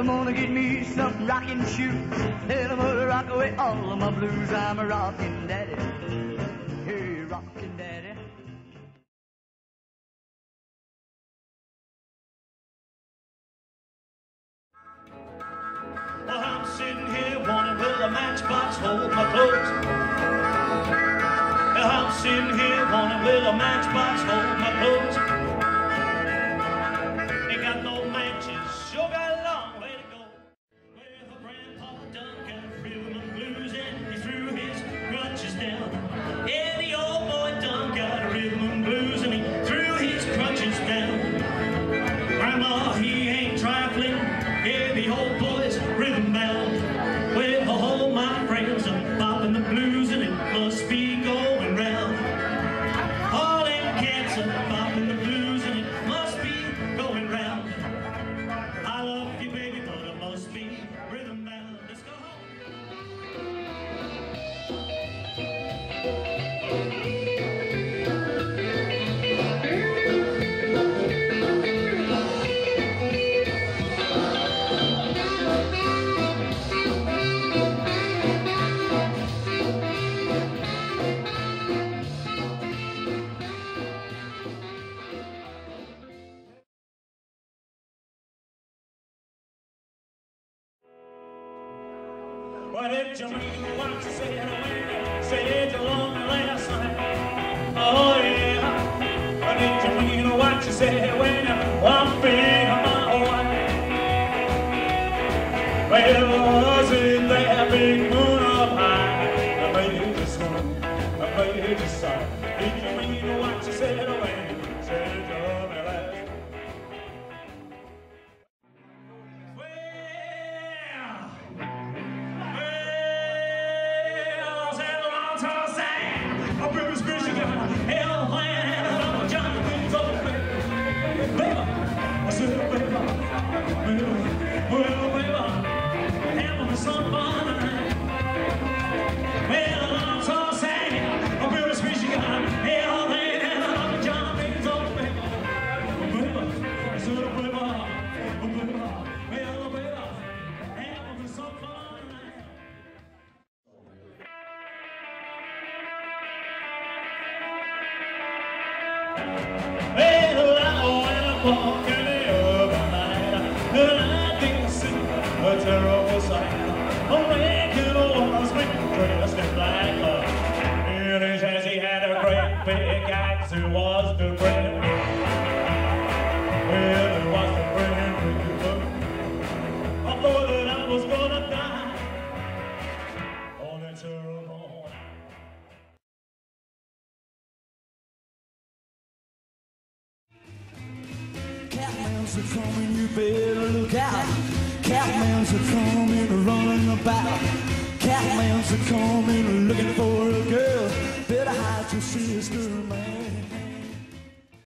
I'm gonna get me some rocking shoes. And I'm gonna rock away all of my blues. I'm a rockin' daddy. Hey, rockin' daddy. Well, I'm sitting here wanting with a matchbox hold my clothes. Well, I'm sitting here wanting with a matchbox hold my clothes. Crutches loved me last night? Oh yeah. Why did you mean what you said when you want me my wife? Well, was it that big moon up high that made you swoon, that made you sigh? Did Well. Oh, oh, oh, I went up terrible sight. A regular husband dressed in black. In his hands he had a great big axe. It was the new. Well, it was the new book. I thought that I was gonna die on a terrible night. Catmans are coming, you better look out. Catmans are coming, running about. Catmans are coming, looking for a girl. Better hide your sister